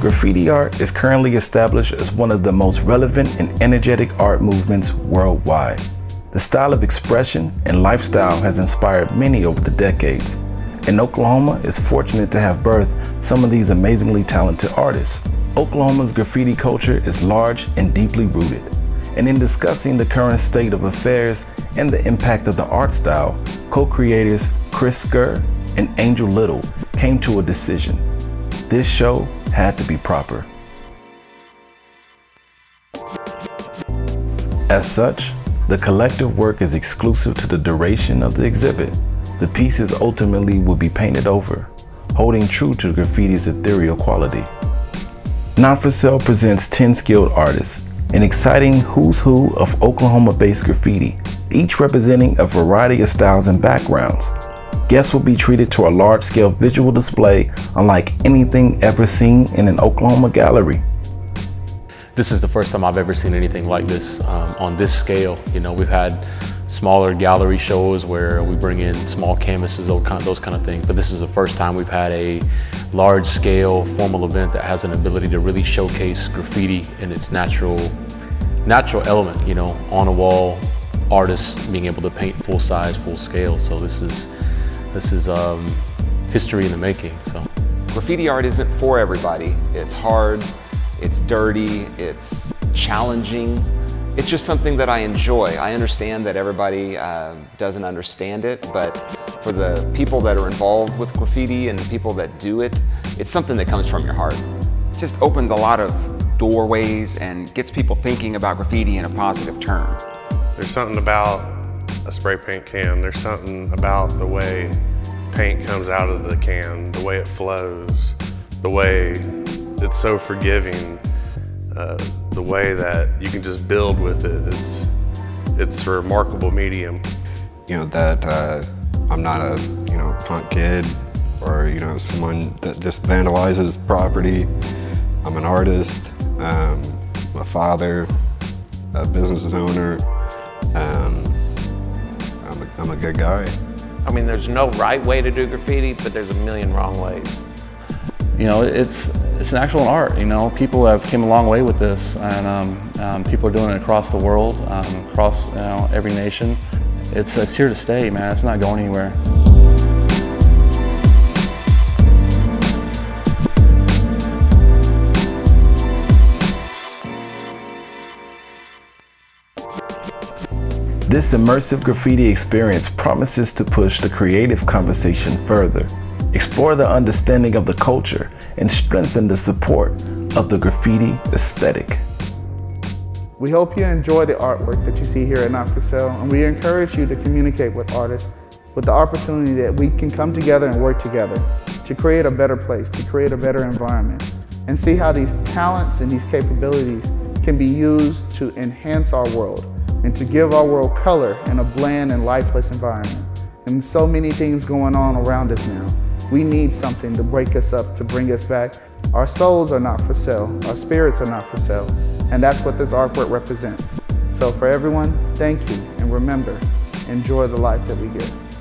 Graffiti art is currently established as one of the most relevant and energetic art movements worldwide. The style of expression and lifestyle has inspired many over the decades, and Oklahoma is fortunate to have birthed some of these amazingly talented artists. Oklahoma's graffiti culture is large and deeply rooted. And in discussing the current state of affairs and the impact of the art style, co-creators Chris Skur and Angel Little came to a decision. This show had to be proper. As such, the collective work is exclusive to the duration of the exhibit. The pieces ultimately will be painted over, holding true to graffiti's ethereal quality. Not for Sale presents 10 skilled artists, an exciting who's who of Oklahoma-based graffiti, each representing a variety of styles and backgrounds. Guests will be treated to a large-scale visual display unlike anything ever seen in an Oklahoma gallery. This is the first time I've ever seen anything like this um, on this scale. You know, we've had smaller gallery shows where we bring in small canvases, those kind, those kind of things. But this is the first time we've had a large scale formal event that has an ability to really showcase graffiti in its natural, natural element, you know, on a wall, artists being able to paint full size, full scale. So this is, this is um, history in the making, so. Graffiti art isn't for everybody. It's hard, it's dirty, it's challenging. It's just something that I enjoy. I understand that everybody uh, doesn't understand it, but for the people that are involved with graffiti and the people that do it, it's something that comes from your heart. It just opens a lot of doorways and gets people thinking about graffiti in a positive term. There's something about a spray paint can. There's something about the way paint comes out of the can, the way it flows, the way it's so forgiving. Uh, the way that you can just build with it. it is, it's a remarkable medium. You know, that uh, I'm not a, you know, punk kid or, you know, someone that just vandalizes property. I'm an artist, um, a father, a business owner. I'm, a, I'm a good guy. I mean, there's no right way to do graffiti, but there's a million wrong ways. You know, it's it's an actual art. You know, people have came a long way with this, and um, um, people are doing it across the world, um, across you know, every nation. It's it's here to stay, man. It's not going anywhere. This immersive graffiti experience promises to push the creative conversation further explore the understanding of the culture, and strengthen the support of the graffiti aesthetic. We hope you enjoy the artwork that you see here at Not For Sale, and we encourage you to communicate with artists with the opportunity that we can come together and work together to create a better place, to create a better environment, and see how these talents and these capabilities can be used to enhance our world and to give our world color in a bland and lifeless environment. And so many things going on around us now. We need something to break us up, to bring us back. Our souls are not for sale. Our spirits are not for sale. And that's what this artwork represents. So for everyone, thank you. And remember, enjoy the life that we get.